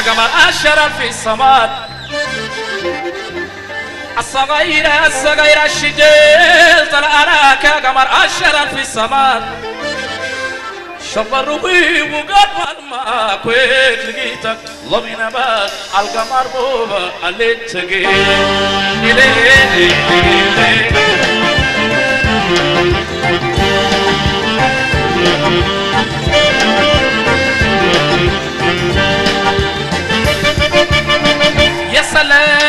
قمر أشرف في السماء الصغيرة الصغيرة الشجيل طلع أراك يا قمر أشرف في السماء شبروي وقد ما كويت لقيتك. ضمن بس القمر بوبا اللي تجي sale